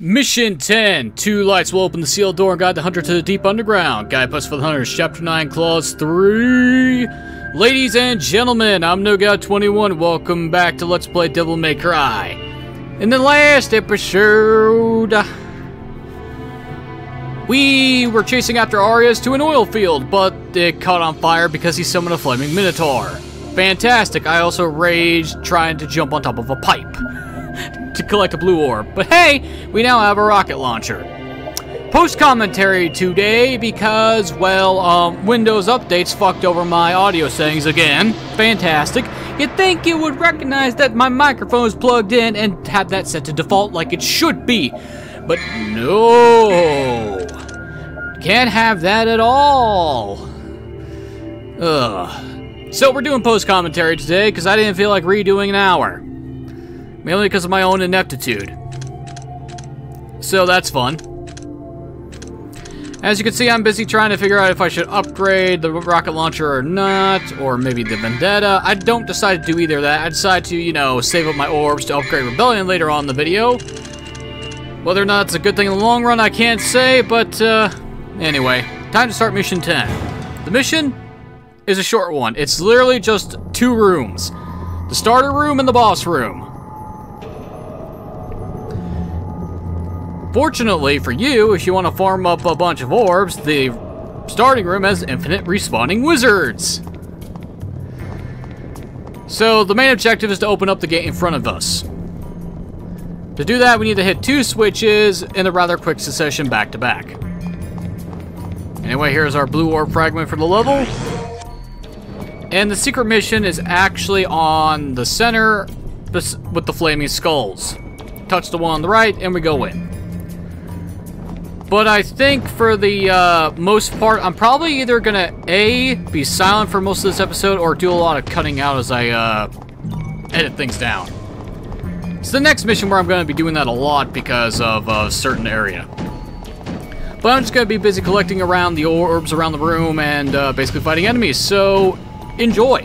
Mission 10. Two lights will open the sealed door and guide the hunter to the deep underground. Guidepost for the hunters, Chapter 9, Clause 3. Ladies and gentlemen, I'm NoGod21. Welcome back to Let's Play Devil May Cry. In the last episode, we were chasing after Arius to an oil field, but it caught on fire because he summoned a flaming minotaur. Fantastic. I also raged trying to jump on top of a pipe to collect a blue orb. But hey, we now have a rocket launcher. Post commentary today because, well, um, Windows updates fucked over my audio settings again. Fantastic. You'd think it would recognize that my microphone is plugged in and have that set to default like it should be. But no. Can't have that at all. Ugh. So we're doing post commentary today because I didn't feel like redoing an hour mainly because of my own ineptitude. So that's fun. As you can see, I'm busy trying to figure out if I should upgrade the rocket launcher or not, or maybe the Vendetta. I don't decide to do either of that. I decide to, you know, save up my orbs to upgrade Rebellion later on in the video. Whether or not it's a good thing in the long run, I can't say, but, uh, anyway. Time to start Mission 10. The mission is a short one. It's literally just two rooms. The starter room and the boss room. Fortunately for you, if you want to farm up a bunch of orbs, the starting room has infinite respawning wizards. So the main objective is to open up the gate in front of us. To do that, we need to hit two switches in a rather quick succession back to back. Anyway, here's our blue orb fragment for the level. And the secret mission is actually on the center with the flaming skulls. Touch the one on the right, and we go in. But I think for the uh, most part, I'm probably either gonna A, be silent for most of this episode, or do a lot of cutting out as I uh, edit things down. It's the next mission where I'm gonna be doing that a lot because of a certain area. But I'm just gonna be busy collecting around the orbs around the room and uh, basically fighting enemies, so enjoy!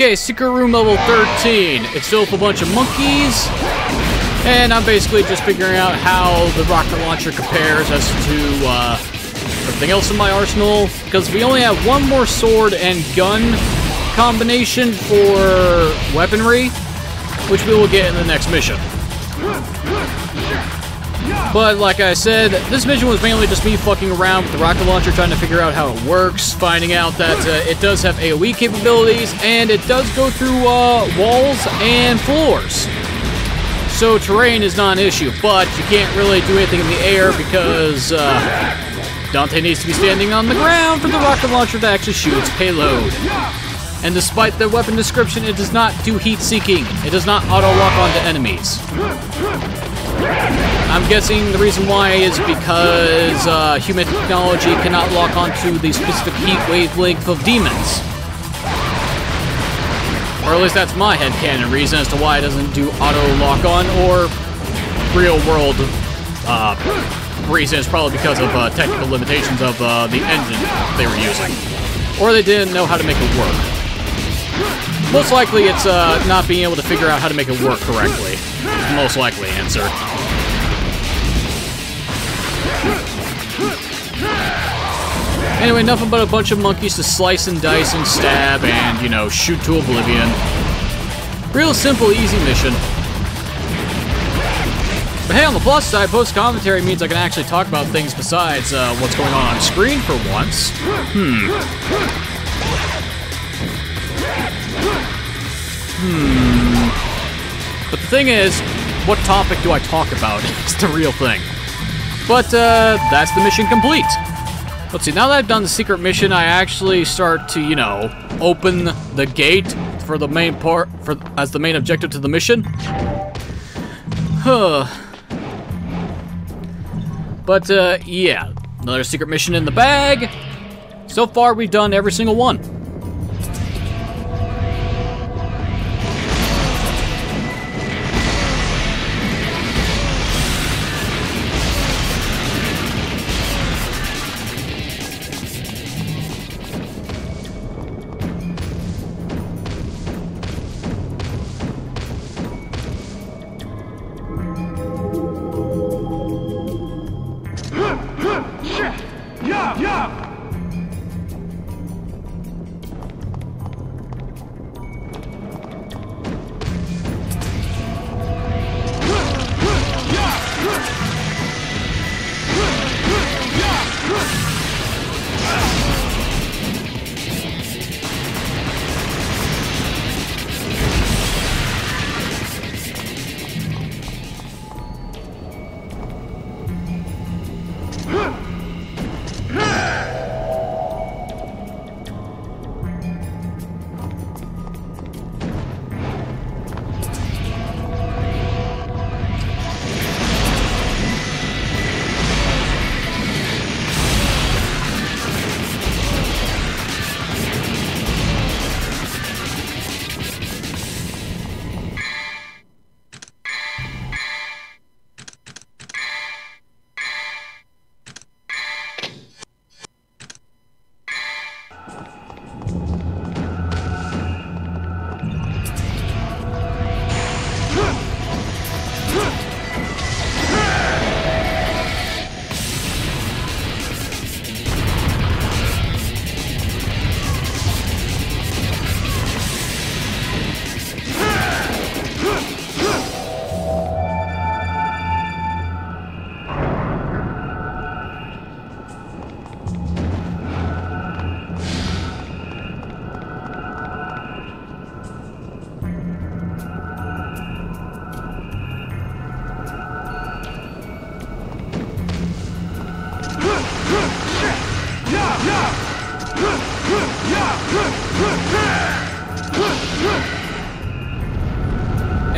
Okay, secret room level 13. It's filled with a bunch of monkeys. And I'm basically just figuring out how the rocket launcher compares as to uh, everything else in my arsenal. Because we only have one more sword and gun combination for weaponry, which we will get in the next mission. But like I said, this mission was mainly just me fucking around with the rocket launcher, trying to figure out how it works, finding out that uh, it does have AoE capabilities, and it does go through uh, walls and floors. So terrain is not an issue, but you can't really do anything in the air because uh, Dante needs to be standing on the ground for the rocket launcher to actually shoot its payload. And despite the weapon description, it does not do heat seeking. It does not auto-lock onto enemies. I'm guessing the reason why is because uh, human technology cannot lock onto the specific heat wavelength of demons. Or at least that's my headcanon reason as to why it doesn't do auto-lock on, or real-world uh, reason is probably because of uh, technical limitations of uh, the engine they were using. Or they didn't know how to make it work. Most likely it's uh, not being able to figure out how to make it work correctly. Most likely answer. Anyway, nothing but a bunch of monkeys to slice and dice and stab and, you know, shoot to oblivion. Real simple, easy mission. But hey, on the plus side, post-commentary means I can actually talk about things besides uh, what's going on on screen for once. Hmm. Hmm. But the thing is, what topic do I talk about? it's the real thing. But uh, that's the mission complete. Let's see, now that I've done the secret mission, I actually start to, you know, open the gate for the main part, for as the main objective to the mission. Huh. But, uh, yeah. Another secret mission in the bag. So far, we've done every single one.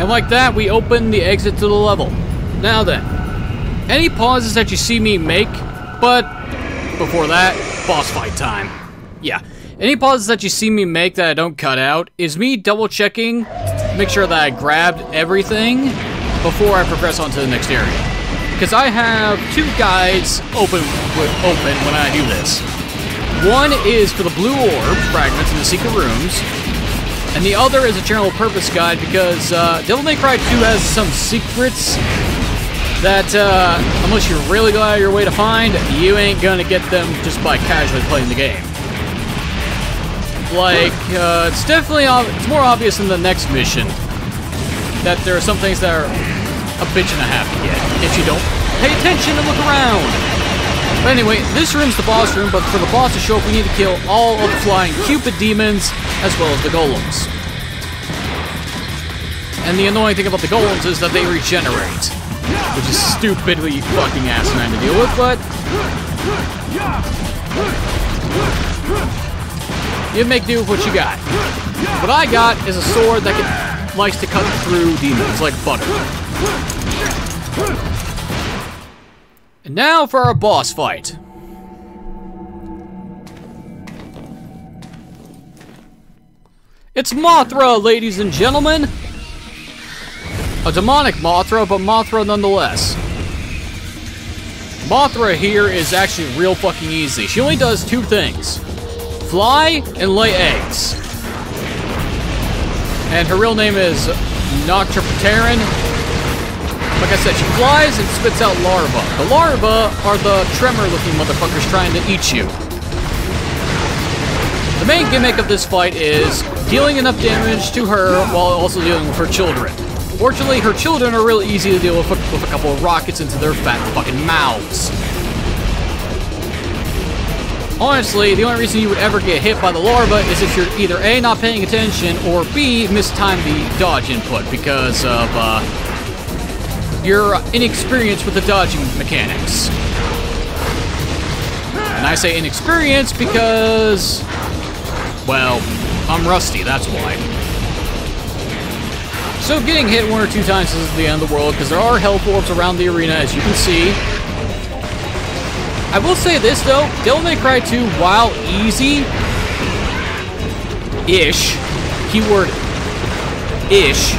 And like that, we open the exit to the level. Now then, any pauses that you see me make, but before that, boss fight time. Yeah, any pauses that you see me make that I don't cut out is me double checking, make sure that I grabbed everything before I progress on to the next area. Because I have two guides open, open when I do this. One is for the blue orb fragments in the secret rooms, and the other is a general purpose guide because uh, Devil May Cry 2 has some secrets that, uh, unless you really go out of your way to find, you ain't gonna get them just by casually playing the game. Like, uh, it's definitely, it's more obvious in the next mission that there are some things that are a bitch and a half to get if you don't pay attention and look around. But anyway, this room's the boss room, but for the boss to show up, we need to kill all of the flying Cupid demons, as well as the golems. And the annoying thing about the golems is that they regenerate. Which is stupidly fucking asinine to deal with, but... You make do with what you got. What I got is a sword that can, likes to cut through demons like butter. And now for our boss fight. It's Mothra, ladies and gentlemen! A demonic Mothra, but Mothra nonetheless. Mothra here is actually real fucking easy. She only does two things. Fly and lay eggs. And her real name is Nocturpateran. Like I said, she flies and spits out larvae. The larvae are the tremor-looking motherfuckers trying to eat you. The main gimmick of this fight is dealing enough damage to her while also dealing with her children. Fortunately, her children are really easy to deal with with a couple of rockets into their fat fucking mouths. Honestly, the only reason you would ever get hit by the larva is if you're either A, not paying attention, or B, mistime the dodge input because of uh, your inexperience with the dodging mechanics. And I say inexperience because, well, I'm rusty, that's why. So getting hit one or two times isn't the end of the world, because there are health orbs around the arena, as you can see. I will say this, though. Devil May Cry 2, while easy-ish, keyword ish,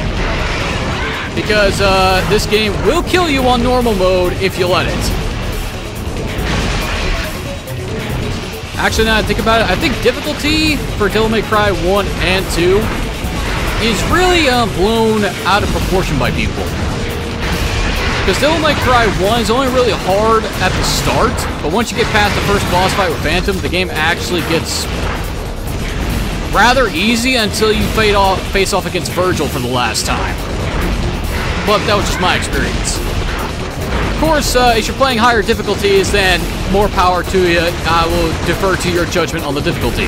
because uh, this game will kill you on normal mode if you let it. Actually, now I think about it, I think difficulty for Devil May Cry 1 and 2 is really uh, blown out of proportion by people. Because Devil May Cry 1 is only really hard at the start, but once you get past the first boss fight with Phantom, the game actually gets rather easy until you off, face off against Vergil for the last time. But that was just my experience. Of course, uh, if you're playing higher difficulties, then more power to you. I will defer to your judgment on the difficulty.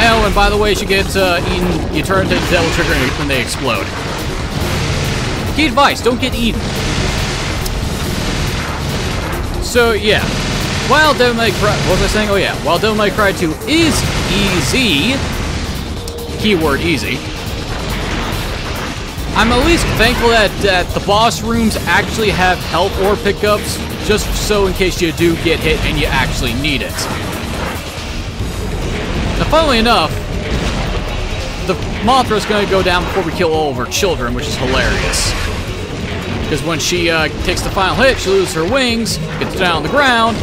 Oh, and by the way, you get uh, eaten, you turn into Devil Trigger when they explode. Key advice, don't get eaten. So, yeah. While Devil May Cry... What was I saying? Oh, yeah. While Devil May Cry 2 is easy... Keyword easy. I'm at least thankful that, that the boss rooms actually have health or pickups, just so in case you do get hit and you actually need it. Now, funnily enough, the Mothra's going to go down before we kill all of her children, which is hilarious. Because when she uh, takes the final hit, she loses her wings, gets down on the ground,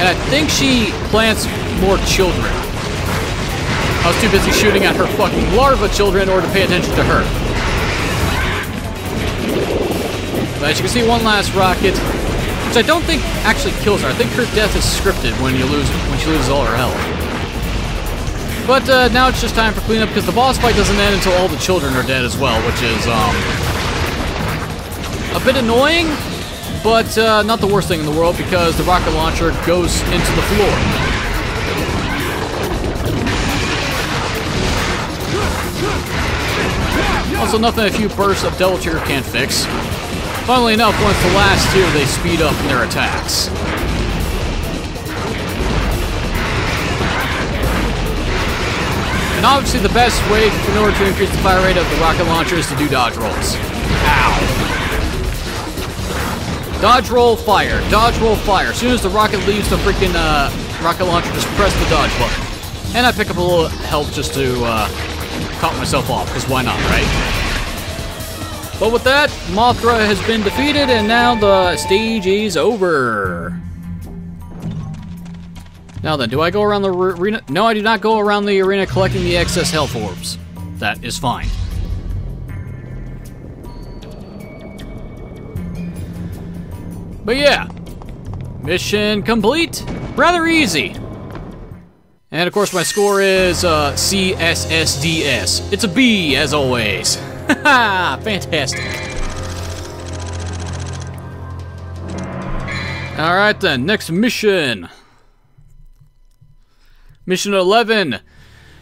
and I think she plants more children. I was too busy shooting at her fucking larva children in order to pay attention to her. But as you can see, one last rocket, which I don't think actually kills her. I think her death is scripted when you lose when she loses all her health. But uh, now it's just time for cleanup because the boss fight doesn't end until all the children are dead as well, which is um, a bit annoying, but uh, not the worst thing in the world because the rocket launcher goes into the floor. Also, nothing a few bursts of Devil Trigger can't fix. Funnily enough, once the last tier, they speed up in their attacks. And obviously the best way in order to increase the fire rate of the rocket launcher is to do dodge rolls. Ow. Dodge roll, fire. Dodge roll, fire. As soon as the rocket leaves the freaking uh, rocket launcher, just press the dodge button. And I pick up a little health just to uh, top myself off, because why not, right? But with that, Mothra has been defeated, and now the stage is over. Now then, do I go around the arena? No, I do not go around the arena collecting the excess health orbs. That is fine. But yeah, mission complete. Rather easy. And of course my score is uh, CSSDS. It's a B as always. Fantastic. Alright then, next mission. Mission 11.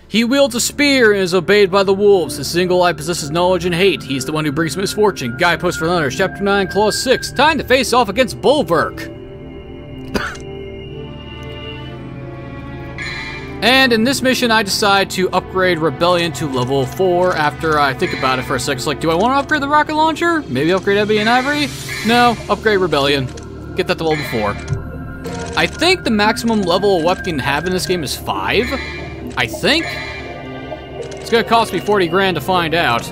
He wields a spear and is obeyed by the wolves. His single eye possesses knowledge and hate. He's the one who brings misfortune. Guy Guidepost for Thunder, Chapter 9, Clause 6. Time to face off against Bolverk. and in this mission, I decide to upgrade Rebellion to level 4 after I think about it for a second. It's like, do I want to upgrade the rocket launcher? Maybe upgrade Ebony and Ivory? No, upgrade Rebellion. Get that to level 4. I think the maximum level a weapon can have in this game is 5. I think. It's gonna cost me 40 grand to find out.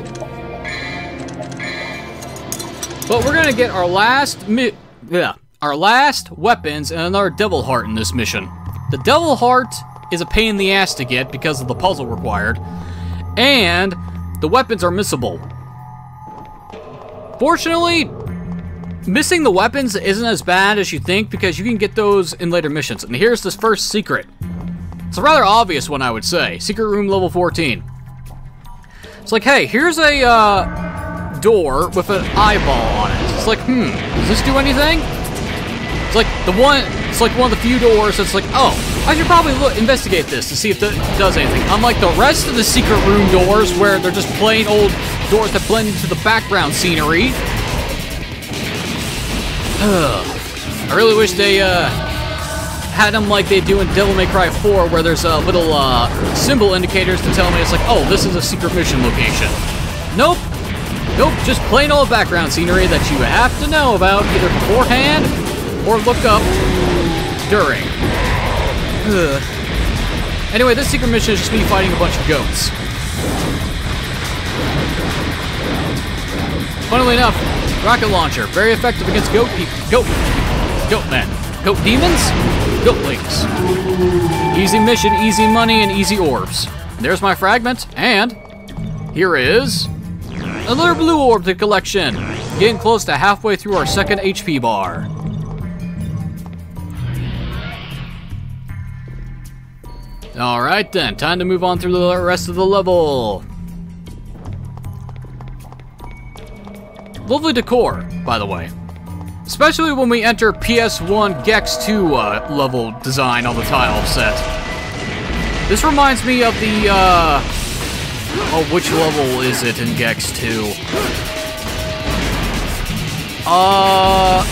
But we're gonna get our last mi yeah, our last weapons and another Devil Heart in this mission. The Devil Heart is a pain in the ass to get because of the puzzle required, and the weapons are missable. Fortunately, missing the weapons isn't as bad as you think because you can get those in later missions. And here's this first secret. It's a rather obvious one, I would say. Secret room level 14. It's like, hey, here's a uh, door with an eyeball on it. It's like, hmm, does this do anything? It's like the one. It's like one of the few doors that's like, oh, I should probably look investigate this to see if it does anything. Unlike the rest of the secret room doors, where they're just plain old doors that blend into the background scenery. I really wish they uh, had them like they do in Devil May Cry 4, where there's uh, little uh, symbol indicators to tell me it's like, oh, this is a secret mission location. Nope. Nope, just plain old background scenery that you have to know about either beforehand or look up during. Anyway, this secret mission is just me fighting a bunch of goats. Funnily enough, rocket launcher, very effective against goat people. Goat. Goat men. Goat demons? Goatlings. Easy mission, easy money, and easy orbs. There's my fragment, and here is another blue orb to collection. Getting close to halfway through our second HP bar. Alright then, time to move on through the rest of the level. Lovely decor, by the way. Especially when we enter PS1 Gex 2 uh, level design on the tile set. This reminds me of the, uh... Oh, which level is it in Gex 2? Uh...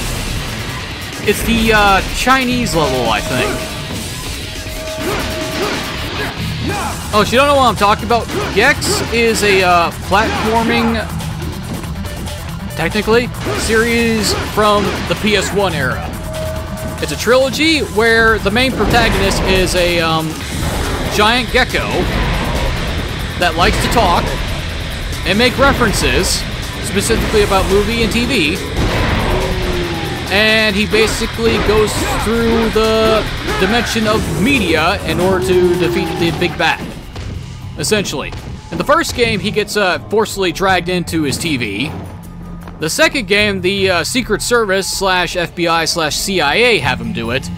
It's the, uh, Chinese level, I think. Oh, so you don't know what I'm talking about? Gex is a, uh, platforming technically, series from the PS1 era. It's a trilogy where the main protagonist is a um, giant gecko that likes to talk and make references, specifically about movie and TV. And he basically goes through the dimension of media in order to defeat the Big Bat, essentially. In the first game, he gets uh, forcibly dragged into his TV, the second game, the uh, Secret Service slash FBI slash CIA have him do it.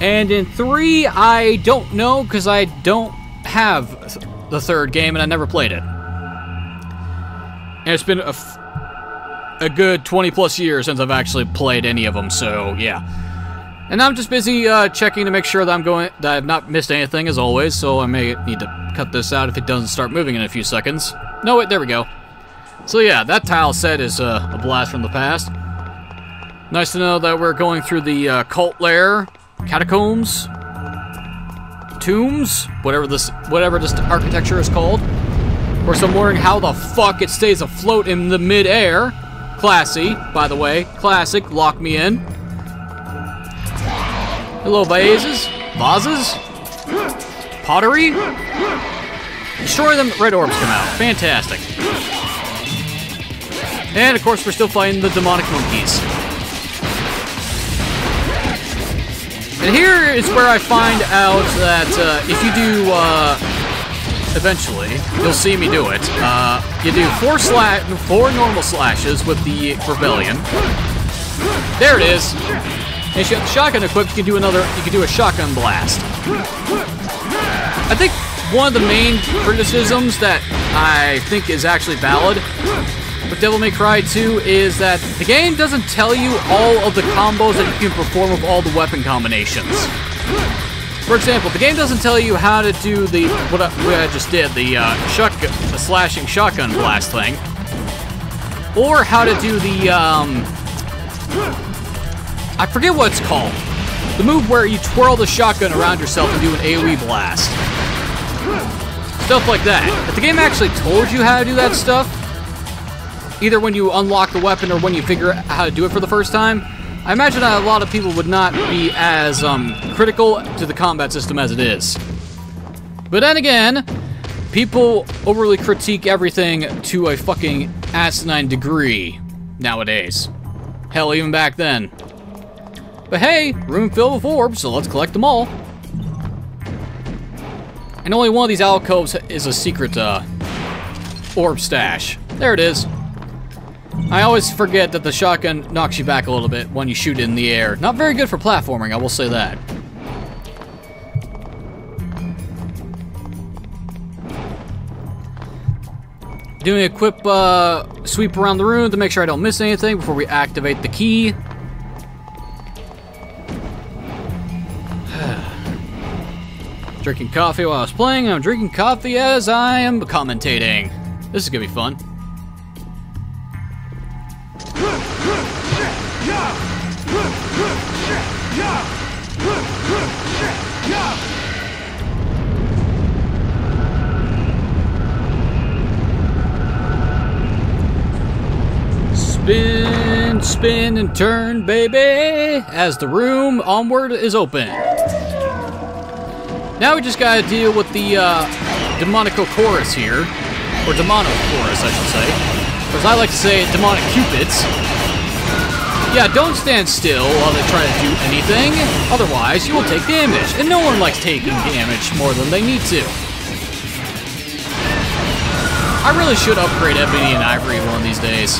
And in three, I don't know because I don't have the third game and I never played it. And it's been a, a good 20 plus years since I've actually played any of them, so yeah. And I'm just busy uh, checking to make sure that I'm going that I've not missed anything as always, so I may need to cut this out if it doesn't start moving in a few seconds. No, wait, there we go. So yeah, that tile set is uh, a blast from the past. Nice to know that we're going through the uh, cult lair, catacombs, tombs, whatever this whatever this architecture is called. Of course, I'm wondering how the fuck it stays afloat in the mid-air. Classy, by the way. Classic, lock me in. Hello, vases, vases, pottery. Destroy them, red orbs come out. Fantastic. And of course, we're still fighting the demonic monkeys. And here is where I find out that uh, if you do, uh, eventually, you'll see me do it. Uh, you do four slash, four normal slashes with the rebellion. There it is. And if you have the shotgun equipped, you can do another. You can do a shotgun blast. I think one of the main criticisms that I think is actually valid with Devil May Cry 2 is that the game doesn't tell you all of the combos that you can perform with all the weapon combinations. For example, the game doesn't tell you how to do the what I, what I just did, the uh, shotgun, the slashing shotgun blast thing, or how to do the um, I forget what it's called. The move where you twirl the shotgun around yourself and do an AoE blast. Stuff like that. If the game actually told you how to do that stuff, either when you unlock the weapon or when you figure out how to do it for the first time, I imagine a lot of people would not be as um, critical to the combat system as it is. But then again, people overly critique everything to a fucking asinine degree nowadays. Hell, even back then. But hey, room filled with orbs, so let's collect them all. And only one of these alcoves is a secret uh, orb stash. There it is. I always forget that the shotgun knocks you back a little bit when you shoot in the air. Not very good for platforming, I will say that. Doing a quick uh, sweep around the room to make sure I don't miss anything before we activate the key. drinking coffee while I was playing, I'm drinking coffee as I am commentating. This is gonna be fun. Spin, spin, and turn, baby, as the room onward is open. Now we just gotta deal with the uh, Demonico Chorus here, or Demono Chorus, I should say. Or as I like to say, Demonic Cupids. Yeah, don't stand still while they try to do anything, otherwise you will take damage, and no one likes taking damage more than they need to. I really should upgrade Ebony and Ivory one of these days.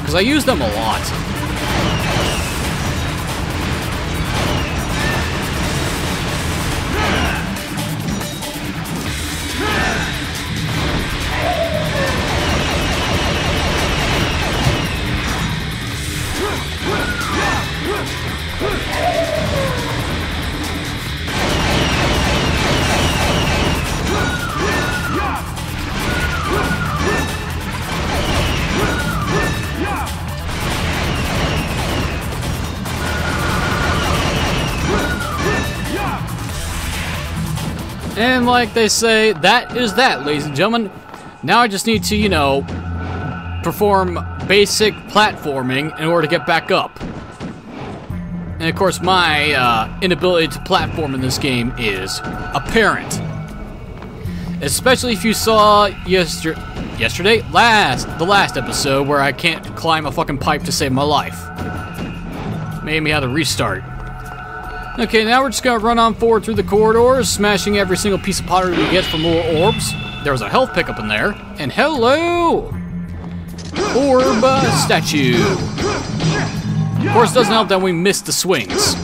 Because I use them a lot. And like they say, that is that, ladies and gentlemen. Now I just need to, you know, perform basic platforming in order to get back up. And of course, my uh, inability to platform in this game is apparent. Especially if you saw yester yesterday, last, the last episode where I can't climb a fucking pipe to save my life. Made me have to restart. Okay, now we're just gonna run on forward through the corridors, smashing every single piece of pottery we get for more orbs. There was a health pickup in there. And hello! Orb uh, statue. Of course, doesn't help that we missed the swings.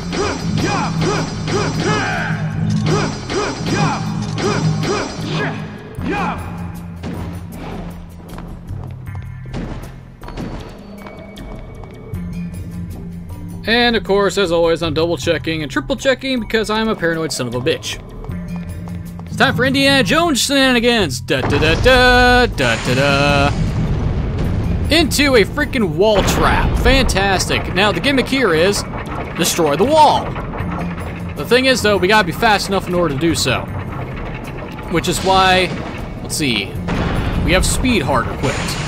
And of course, as always, I'm double checking and triple checking because I'm a paranoid son of a bitch. It's time for Indiana Jones shenanigans! Da da da da da da da. Into a freaking wall trap. Fantastic. Now, the gimmick here is destroy the wall. The thing is, though, we gotta be fast enough in order to do so. Which is why, let's see, we have speed hard equipped.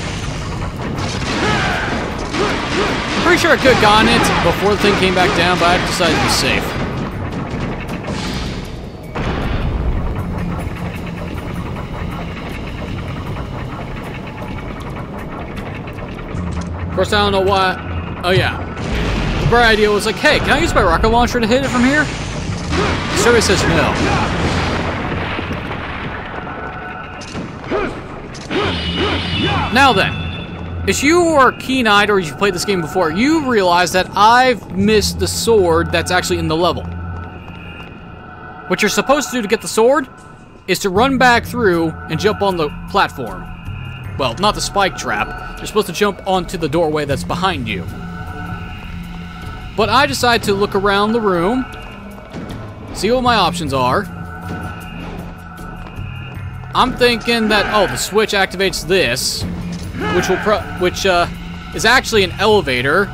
Pretty sure I could have gotten it before the thing came back down, but I decided to be safe. Of course, I don't know why. Oh, yeah. The bright idea was like, hey, can I use my rocket launcher to hit it from here? The survey says no. Now then, if you are keen-eyed or you've played this game before, you realize that I've missed the sword that's actually in the level. What you're supposed to do to get the sword is to run back through and jump on the platform. Well, not the spike trap. You're supposed to jump onto the doorway that's behind you. But I decide to look around the room, see what my options are. I'm thinking that, oh, the switch activates this, which will pro which uh, is actually an elevator.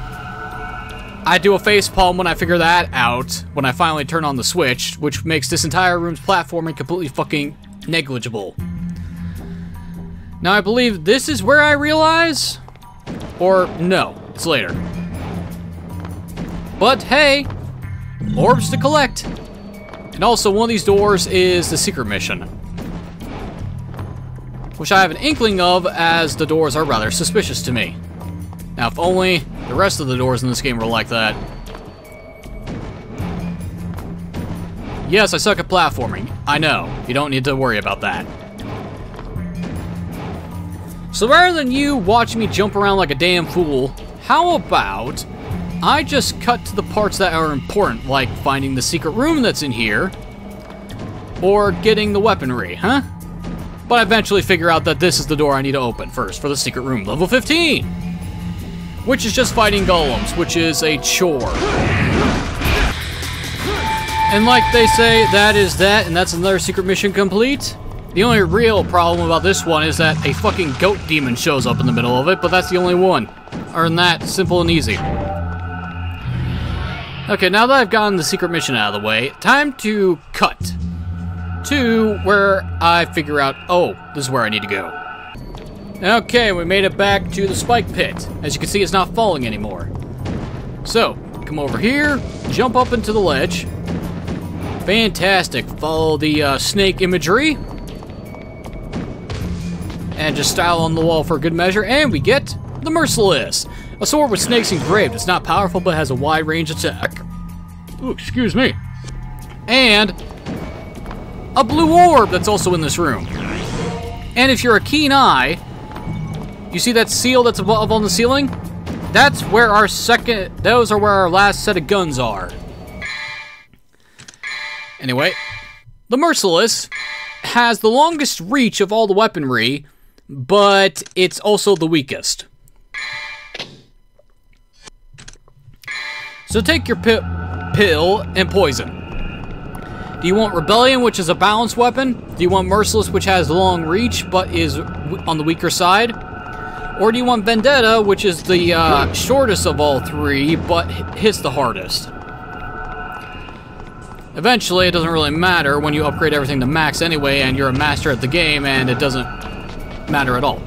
I do a face palm when I figure that out, when I finally turn on the switch, which makes this entire room's platforming completely fucking negligible. Now I believe this is where I realize, or no, it's later. But hey, orbs to collect. And also one of these doors is the secret mission which I have an inkling of as the doors are rather suspicious to me. Now, if only the rest of the doors in this game were like that. Yes, I suck at platforming. I know. You don't need to worry about that. So rather than you watch me jump around like a damn fool, how about I just cut to the parts that are important, like finding the secret room that's in here, or getting the weaponry, huh? But I eventually figure out that this is the door I need to open first for the secret room, level 15. Which is just fighting golems, which is a chore. And like they say, that is that, and that's another secret mission complete. The only real problem about this one is that a fucking goat demon shows up in the middle of it, but that's the only one. Than that, simple and easy. Okay, now that I've gotten the secret mission out of the way, time to cut to where I figure out, oh, this is where I need to go. Okay, we made it back to the spike pit. As you can see, it's not falling anymore. So, come over here, jump up into the ledge. Fantastic. Follow the uh, snake imagery. And just style on the wall for a good measure. And we get the Merciless. A sword with snakes engraved. It's not powerful, but has a wide range attack. Ooh, excuse me. And a blue orb that's also in this room. And if you're a keen eye, you see that seal that's above on the ceiling? That's where our second, those are where our last set of guns are. Anyway, the Merciless has the longest reach of all the weaponry, but it's also the weakest. So take your pill and poison. Do you want Rebellion, which is a balanced weapon? Do you want Merciless, which has long reach, but is on the weaker side? Or do you want Vendetta, which is the uh, shortest of all three, but hits the hardest? Eventually, it doesn't really matter when you upgrade everything to max anyway, and you're a master at the game, and it doesn't matter at all.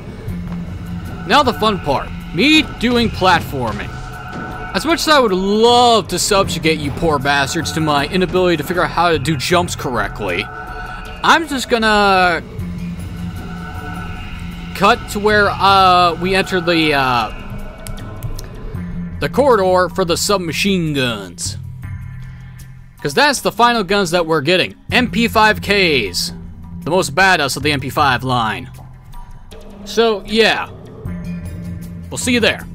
Now the fun part. Me doing platforming. As much as I would love to subjugate you poor bastards to my inability to figure out how to do jumps correctly, I'm just gonna cut to where uh, we enter the uh, the corridor for the submachine guns. Because that's the final guns that we're getting. MP5Ks. The most badass of the MP5 line. So, yeah. We'll see you there.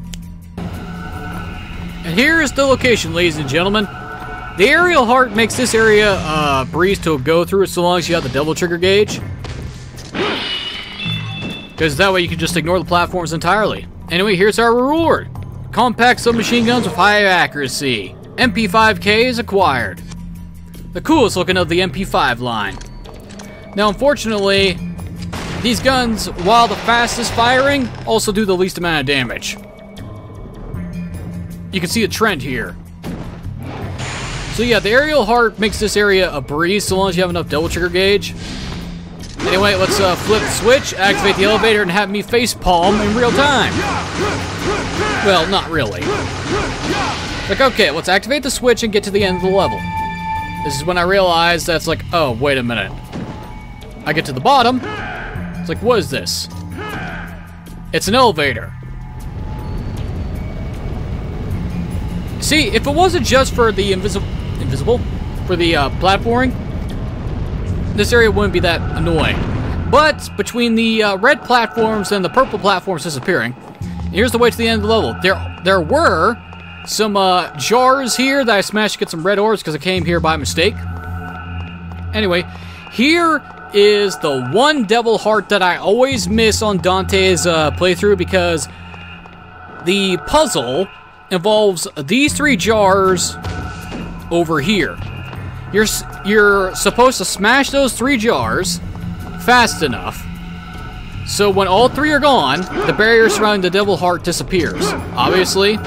And here is the location, ladies and gentlemen. The aerial heart makes this area uh, breeze to go through so long as you have the Devil Trigger gauge. Because that way you can just ignore the platforms entirely. Anyway, here's our reward. Compact submachine guns with high accuracy. MP5K is acquired. The coolest looking of the MP5 line. Now, unfortunately, these guns, while the fastest firing, also do the least amount of damage. You can see a trend here. So yeah, the aerial heart makes this area a breeze so long as you have enough Devil Trigger gauge. Anyway, let's uh, flip the switch, activate the elevator, and have me face palm in real time. Well, not really. Like, okay, let's activate the switch and get to the end of the level. This is when I realize that's like, oh, wait a minute. I get to the bottom. It's like, what is this? It's an elevator. See, if it wasn't just for the invisible, invisible, for the uh, platforming, this area wouldn't be that annoying. But between the uh, red platforms and the purple platforms disappearing, here's the way to the end of the level. There, there were some uh, jars here that I smashed to get some red orbs because I came here by mistake. Anyway, here is the one devil heart that I always miss on Dante's uh, playthrough because the puzzle involves these three jars over here. You're you're supposed to smash those three jars fast enough so when all three are gone, the barrier surrounding the devil heart disappears. Obviously,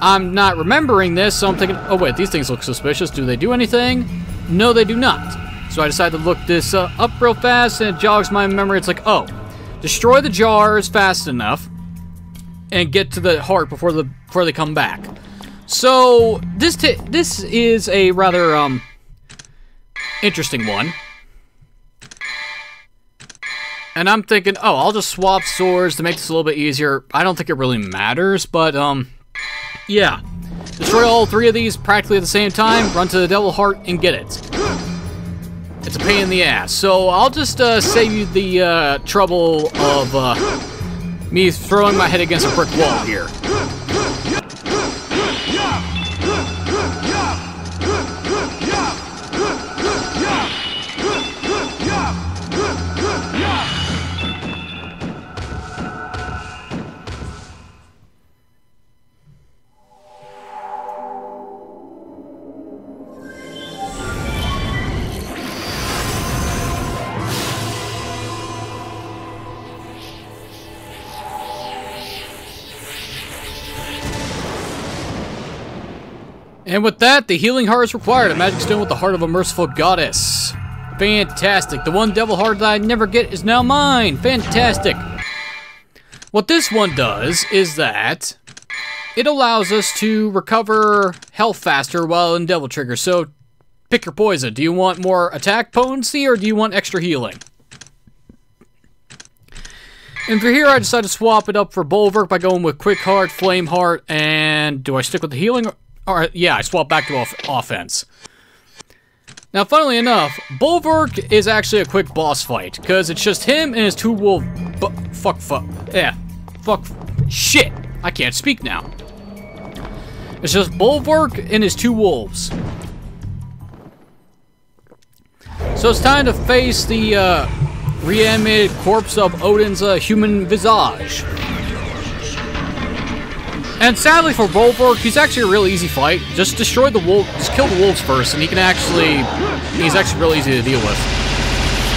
I'm not remembering this, so I'm thinking, oh wait, these things look suspicious. Do they do anything? No, they do not. So I decided to look this uh, up real fast, and it jogs my memory. It's like, oh, destroy the jars fast enough, and get to the heart before the before they come back. So this this is a rather um interesting one. And I'm thinking, oh, I'll just swap swords to make this a little bit easier. I don't think it really matters, but um yeah. Destroy all three of these practically at the same time, run to the Devil Heart, and get it. It's a pain in the ass. So I'll just uh, save you the uh, trouble of uh, me throwing my head against a brick wall here. And with that, the healing heart is required. A magic stone with the heart of a merciful goddess. Fantastic. The one devil heart that I never get is now mine. Fantastic. What this one does is that it allows us to recover health faster while in Devil Trigger. So pick your poison. Do you want more attack potency or do you want extra healing? And for here, I decided to swap it up for Bolverk by going with Quick Heart, Flame Heart, and do I stick with the healing? Or, yeah, I swap back to off offense. Now, funnily enough, Bolverk is actually a quick boss fight, because it's just him and his two wolf... fuck, fuck, yeah, fuck, shit, I can't speak now. It's just Bolverk and his two wolves. So it's time to face the uh, reanimated corpse of Odin's uh, human visage. And sadly for Bolverk, he's actually a real easy fight. Just destroy the wolf, just kill the wolves first, and he can actually, he's actually real easy to deal with.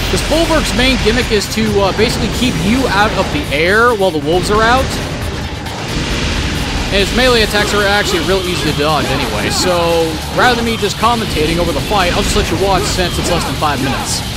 Because Bolverk's main gimmick is to uh, basically keep you out of the air while the wolves are out. And his melee attacks are actually real easy to dodge anyway, so rather than me just commentating over the fight, I'll just let you watch since it's less than five minutes.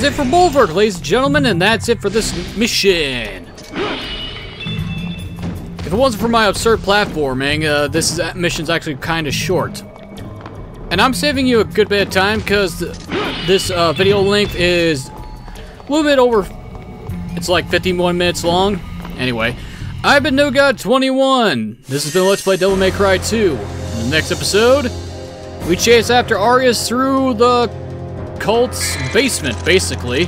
Is it for Bolverk, ladies and gentlemen, and that's it for this mission. If it wasn't for my absurd platforming, uh, this is, mission's actually kind of short. And I'm saving you a good bit of time because this uh, video length is a little bit over, it's like 51 minutes long. Anyway, I've been No God 21. This has been Let's Play Devil May Cry 2. In the next episode, we chase after Arius through the cult's basement, basically.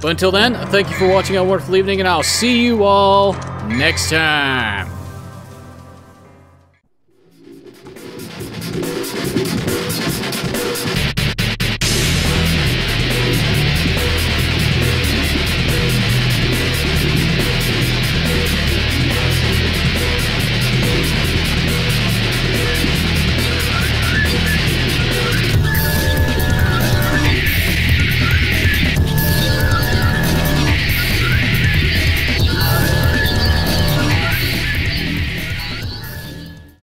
But until then, thank you for watching. Have a wonderful evening, and I'll see you all next time.